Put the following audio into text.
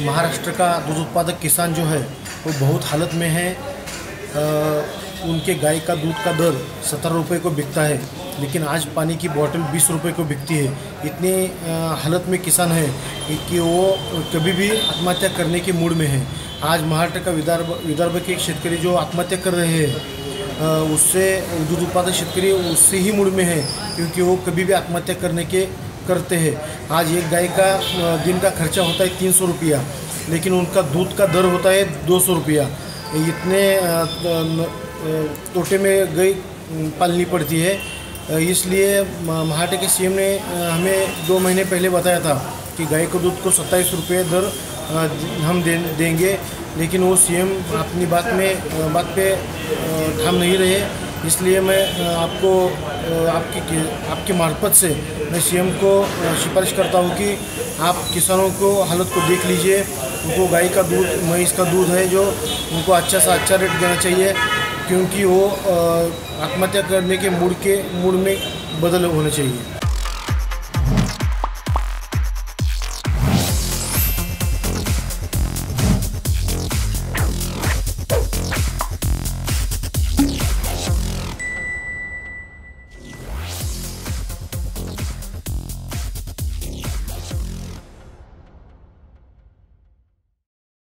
महाराष्ट्र का दूध उत्पादक किसान जो है वो बहुत हालत में है। आ, उनके गाय का दूध का दर सत्तर रुपये को बिकता है लेकिन आज पानी की बोतल बीस रुपये को बिकती है। इतने हालत में किसान है कि वो कभी भी आत्महत्या करने के मूड में है। आज महाराष्ट्र का विदर्भ विदर्भ के एक शेतकरी जो आत्महत्या कर रहे हैं उससे दूध उत्पादक शेतकरी उससे ही मूड में है क्योंकि वो कभी भी आत्महत्या करने के करते हैं। आज एक गाय का दिन का खर्चा होता है तीन सौ रुपया, लेकिन उनका दूध का दर होता है दो सौ रुपया। इतने तोटे में गई पालनी पड़ती है। इसलिए महाटे के सीएम ने हमें दो महीने पहले बताया था कि गाय को दूध को सत्ताईस रुपये दर हम दे, देंगे, लेकिन वो सीएम अपनी बात में बात पे थाम नहीं रहे। इसलिए मैं आपको आपकी आपके मार्फत से मैं सीएम को सिफारिश करता हूँ कि आप किसानों को हालत को देख लीजिए। उनको गाय का दूध महीस का दूध है जो उनको अच्छा सा अच्छा रेट देना चाहिए, क्योंकि वो आत्महत्या करने के मूड के, मूड में बदल होने चाहिए।